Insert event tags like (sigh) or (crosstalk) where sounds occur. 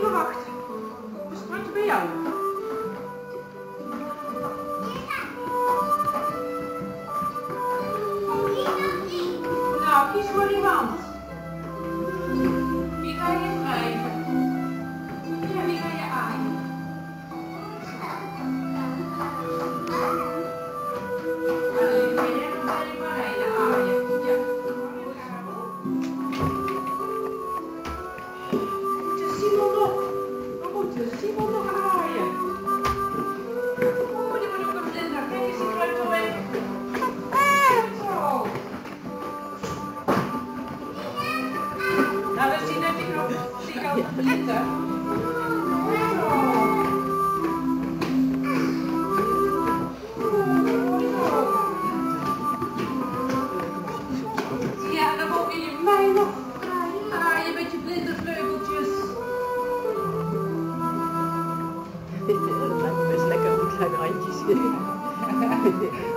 even wachten. We starten bij jou. Nou, kies voor iemand. Nou, we zien dat ik nog ik al vlinder. Ja, dan mogen je mij nog aaien met je vlindervleugeltjes. (laughs) Dat lijkt me best lekker die kleine handjes. (laughs)